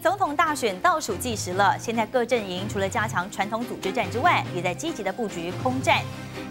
总统大选倒数计时了，现在各阵营除了加强传统组织战之外，也在积极的布局空战。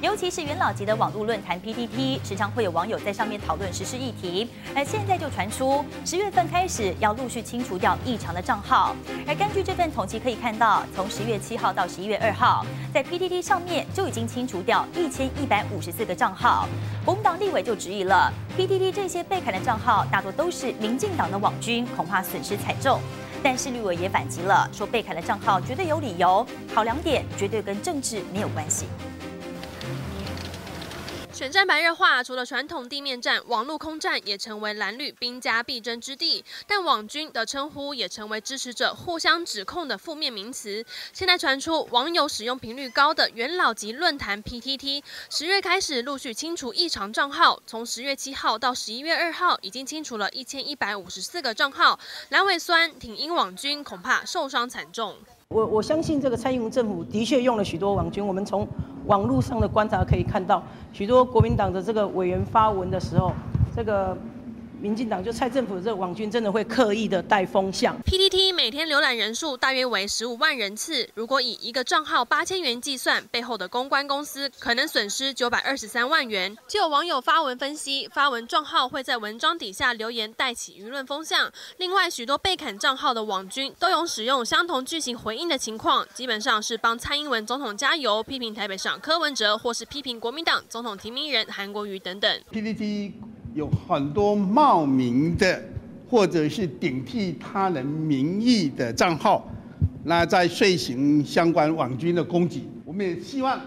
尤其是元老级的网络论坛 PTT，时常会有网友在上面讨论时事议题。而现在就传出十月份开始要陆续清除掉异常的账号。而根据这份统计可以看到，从十月七号到十一月二号，在 PTT 上面就已经清除掉一千一百五十四个账号。国民党立委就质疑了 PTD 这些被砍的账号大多都是民进党的网军，恐怕损失惨重。但是绿委也反击了，说被砍的账号绝对有理由，好两点绝对跟政治没有关系。选战白热化，除了传统地面战，网络空战也成为蓝绿兵家必争之地。但网军的称呼也成为支持者互相指控的负面名词。现在传出网友使用频率高的元老级论坛 PTT，十月开始陆续清除异常账号，从十月七号到十一月二号，已经清除了一千一百五十四个账号。蓝尾酸挺英网军，恐怕受伤惨重。我我相信这个蔡英文政府的确用了许多网军。我们从网络上的观察可以看到，许多国民党的这个委员发文的时候，这个。民进党就蔡政府的这个网军真的会刻意的带风向。PTT 每天浏览人数大约为十五万人次，如果以一个账号八千元计算，背后的公关公司可能损失九百二十三万元。就有网友发文分析，发文账号会在文章底下留言带起舆论风向。另外，许多被砍账号的网军都有使用相同句型回应的情况，基本上是帮蔡英文总统加油，批评台北上柯文哲，或是批评国民党总统提名人韩国瑜等等。PTT 有很多冒名的，或者是顶替他人名义的账号，那在遂行相关网军的攻击。我们也希望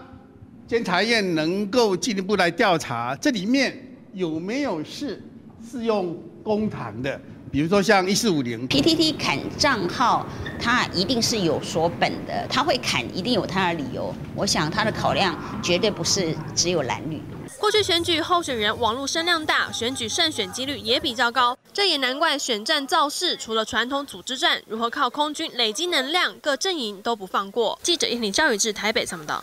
监察院能够进一步来调查，这里面有没有是是用公堂的，比如说像一四五零 PTT 砍账号，他一定是有所本的，他会砍一定有他的理由。我想他的考量绝对不是只有蓝绿。过去选举候选人网络声量大，选举胜选几率也比较高，这也难怪选战造势除了传统组织战，如何靠空军累积能量，各阵营都不放过。记者叶李赵宇智台北参报道。